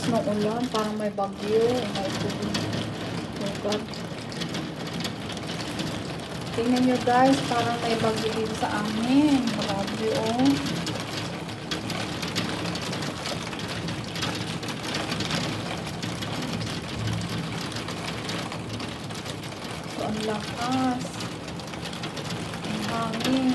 Lakas ng ulan, parang may bagyo. My God. Oh God. Tingnan nyo guys, parang may bagyo dito sa amin. Grabe oh. So, ang lakas. Ang hangin.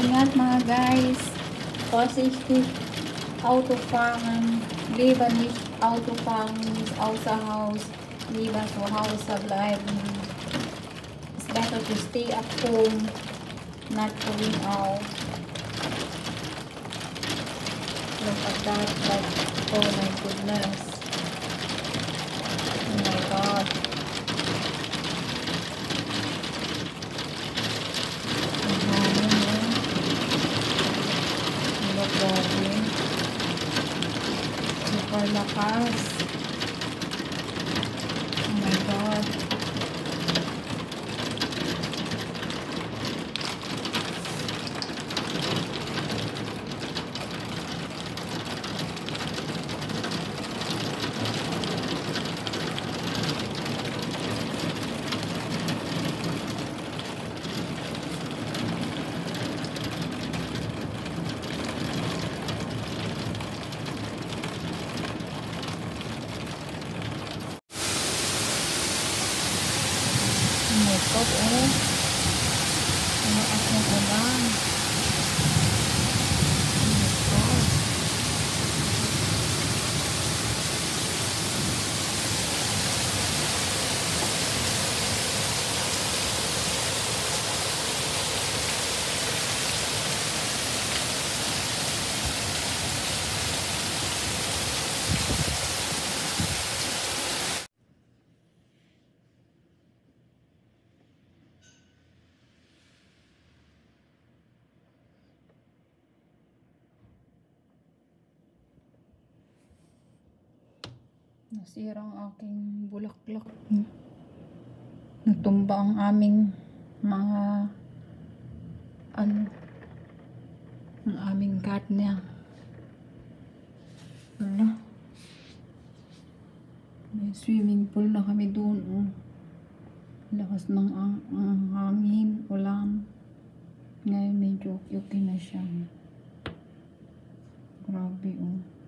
Ingat mga guys. Vorsichtig Autofahren. Lieber nicht Autofahren, nicht außer Haus. Lieber zu Hause bleiben. It's better to stay at home, not going out. Look at that, like, oh my goodness. Grabe. Super lakas. Oh my God. Oh my God, oh. Ang lakas ng ulan. Oh my God. Nasira ang aking bulaklak. Natumba ang aming mga ano ang aming gardenia. Wala. May swimming pool na kami doon. Oh. Lakas ng ang, ang hangin, ulan. Ngayon medyo okay na siya. Grabe oh.